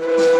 you.